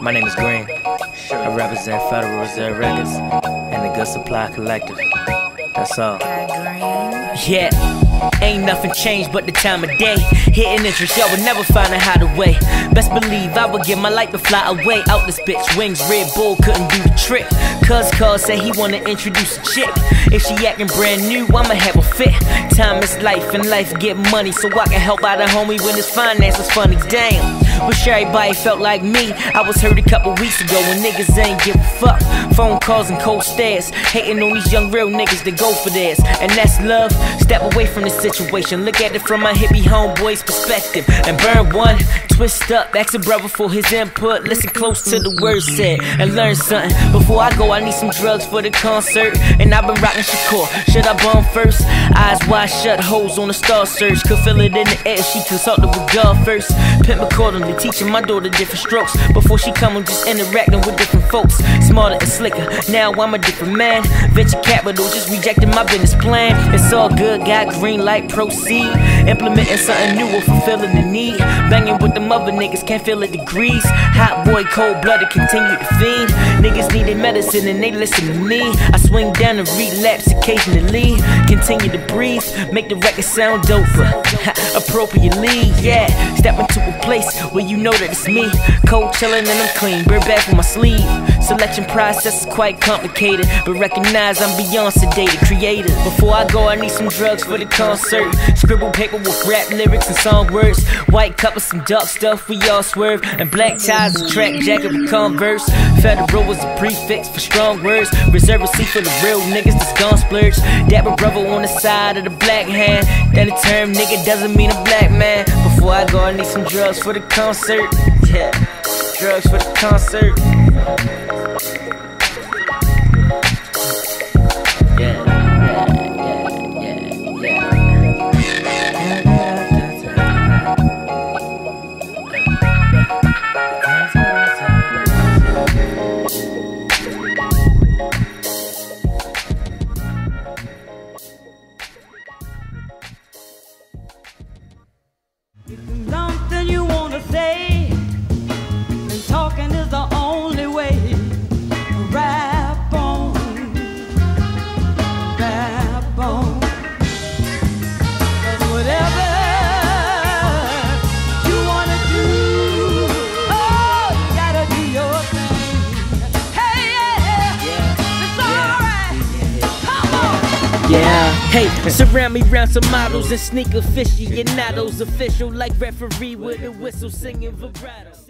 My name is Green. I represent Federal Reserve Records and the Good Supply Collective. That's all. Yeah, ain't nothing changed but the time of day. Hitting interest, y'all would never find a hideaway. Best believe I would give my life to fly away. Out this bitch, wings, Red Bull couldn't do the trick. Cuz cuz said he wanna introduce a chick. If she acting brand new, I'ma have a fit. Time is life and life get money, so I can help out a homie when his finances funny. Damn. Wish everybody felt like me. I was hurt a couple weeks ago when niggas ain't give a fuck. Phone calls and cold stares. Hating on these young real niggas that go for this. And that's love. Step away from the situation. Look at it from my hippie homeboy's perspective. And burn one, twist up. Ask a brother for his input. Listen close to the words said and learn something. Before I go, I need some drugs for the concert. And I've been rocking Shakur. Should I bomb first? Eyes wide shut, holes on the star search. Could feel it in the air. She consulted with God first. Pimp teaching my daughter different strokes. Before she come, I'm just interacting with different folks. Smarter and slicker, now I'm a different man. Venture capital just rejecting my business plan. It's all good, got green light, proceed. Implementing something new or fulfilling the need. Banging with the mother niggas, can't feel the degrees. Hot boy, cold blooded, continue to fiend. Niggas needed medicine and they listen to me. I swing down and relapse occasionally. Continue to breathe, make the record sound doper. Appropriately, yeah. Step into a place where you know that it's me. Cold chillin' and I'm clean, bird back with my sleeve. Selection process is quite complicated, but recognize I'm beyond sedated, creative. Before I go, I need some drugs for the concert. Scribble paper with rap lyrics and song words. White cup with some dark stuff, we all swerve. And black ties, a track jacket with converse. Federal was a prefix for strong words. Reserve a seat for the real niggas that's gone splurge. Dapper brother on the side of the black hand. Then the term nigga doesn't mean a black man. Before I go, I need some drugs for the concert. Yeah, drugs for the concert. Yeah, hey, surround me round some models and sneaker fishy and official like referee with a whistle singing vibrato.